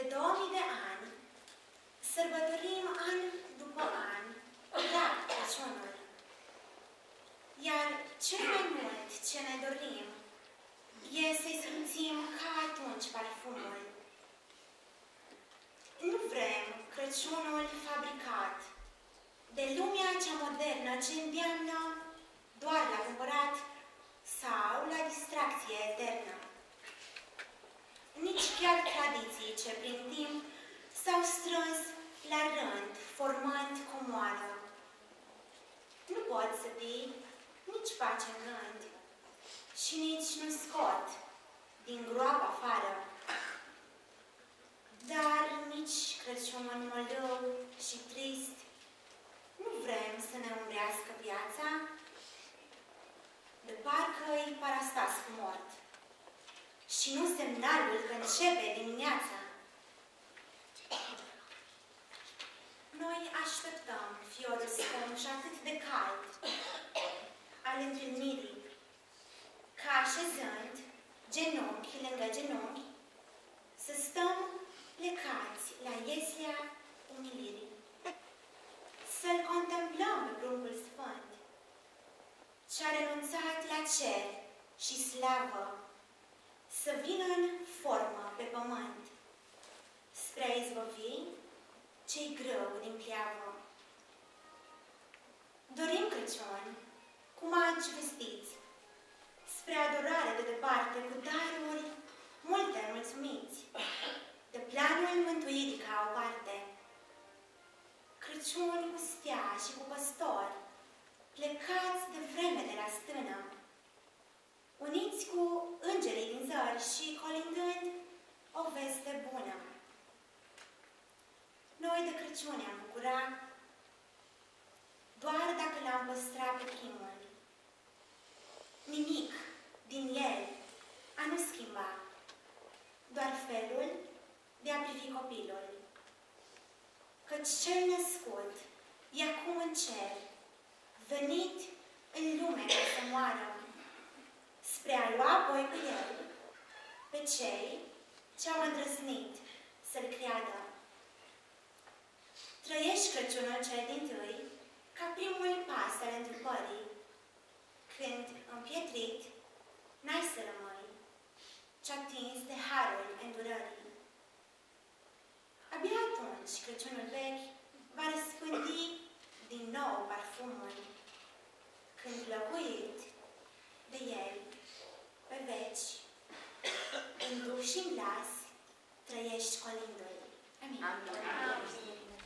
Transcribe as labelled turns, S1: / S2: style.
S1: de 2000 de ani, sărbătorim an după an la Crăciunul. Iar cel mai mult ce ne dorim e să-i simțim ca atunci parfumul. Nu vrem Crăciunul fabricat de lumea cea modernă ce îndeamnă doar la chiar tradiții ce prin timp s-au strâns la rând, formând comoară. Nu pot să fii nici pace în gând și nici nu scot din groapă afară. Dar nici Crăciunul mălău și trist nu vrem să ne umbrească viața de parcă-i parastas cu mort și nu semnalul că începe dimineața. Noi așteptăm fiorul scump și atât de cald al întâlnirii, ca așezând genunchi lângă genunchi, să stăm plecați la ieslea umilirii, să-L contemplăm pe pruncul sfânt, ce-a renunțat la cer și slavă, să vină în formă pe pământ, spre a izbăvi ce-i greu din pleavă. Dorim Crăciun, cu magi vestiți, spre adorare de departe, cu daruri multe mulțumiți, de planul mântuirii ca o parte. Crăciun cu stea și cu păstor, plecați de vreme de la stână, uniți cu îngerii din zări și colindând o veste bună. Noi de Crăciun am bucurat doar dacă l-am păstrat pe primul. Nimic din el a nu schimba, doar felul de a privi copilul. Căci cel născut e acum în cer, venit în lume ca să moară, spre a lua apoi cu el pe cei ce-au îndrăznit să-l creadă. Trăiești Crăciunul cel din tâi ca primul pas al întâlpării, când, împietrit, n-ai să rămâi, ce atins de harul îndurării. Abia atunci Crăciunul vechi va răspândi din nou parfumul, induce em graça para este colindoi. Amém. Amém. Amém.